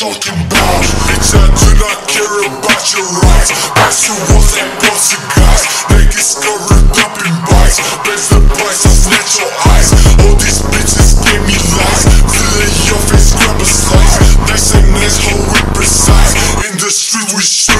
talking about. They I do not care about your rights. I you that and pussy guys They get scurried up in bites. Pays the price of your eyes. All these bitches gave me lies. Filling your face, grab a slice Nice and nice, how we precise. In the street we shoot